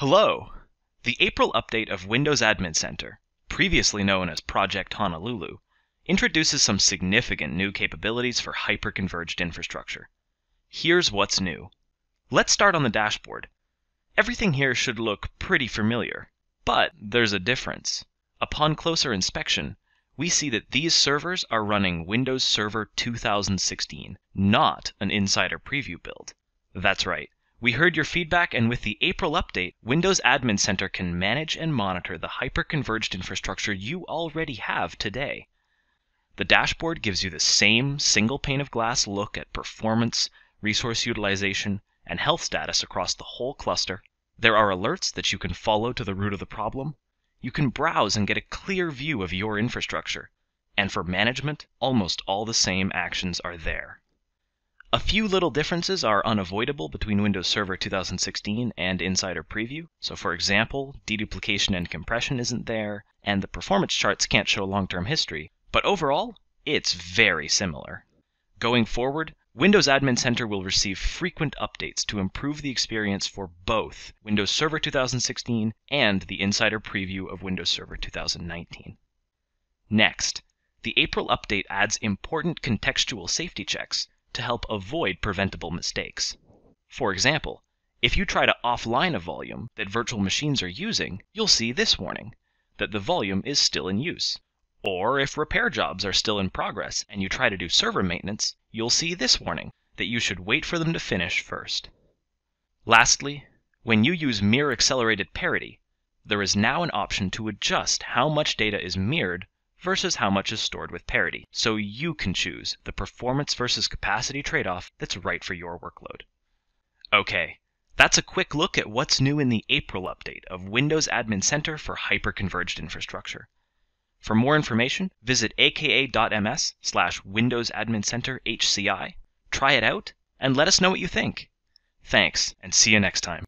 Hello! The April update of Windows Admin Center, previously known as Project Honolulu, introduces some significant new capabilities for hyperconverged infrastructure. Here's what's new. Let's start on the dashboard. Everything here should look pretty familiar, but there's a difference. Upon closer inspection, we see that these servers are running Windows Server 2016, not an insider preview build. That's right. We heard your feedback, and with the April update, Windows Admin Center can manage and monitor the hyperconverged infrastructure you already have today. The dashboard gives you the same single pane of glass look at performance, resource utilization, and health status across the whole cluster. There are alerts that you can follow to the root of the problem. You can browse and get a clear view of your infrastructure. And for management, almost all the same actions are there. A few little differences are unavoidable between Windows Server 2016 and Insider Preview. So, for example, deduplication and compression isn't there, and the performance charts can't show long term history. But overall, it's very similar. Going forward, Windows Admin Center will receive frequent updates to improve the experience for both Windows Server 2016 and the Insider Preview of Windows Server 2019. Next, the April update adds important contextual safety checks to help avoid preventable mistakes. For example, if you try to offline a volume that virtual machines are using, you'll see this warning that the volume is still in use. Or if repair jobs are still in progress and you try to do server maintenance, you'll see this warning that you should wait for them to finish first. Lastly, when you use mirror accelerated parity, there is now an option to adjust how much data is mirrored versus how much is stored with parity, so you can choose the performance versus capacity trade off that's right for your workload. Okay, that's a quick look at what's new in the April update of Windows Admin Center for hyperconverged infrastructure. For more information, visit aka.ms slash Windows Admin Center HCI, try it out, and let us know what you think. Thanks, and see you next time.